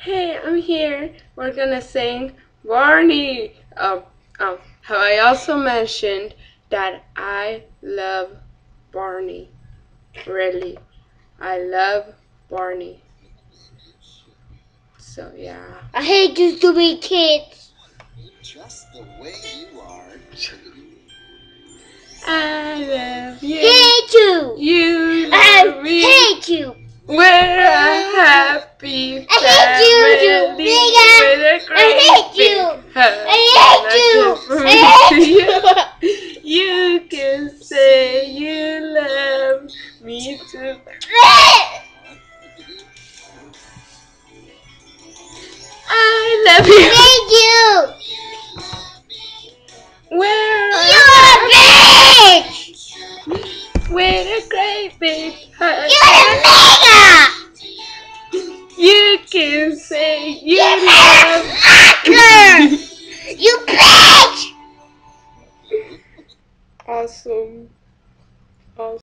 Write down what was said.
Hey, I'm here. We're gonna sing Barney. Um, um, how I also mentioned that I love Barney. Really, I love Barney. So yeah. I hate you stupid kids. Just the way you are. me too. I love you. Hate you. We're You're a bitch. with a great big hug. You're a nigga. You can say you You're love a. You bitch. Awesome. Awesome.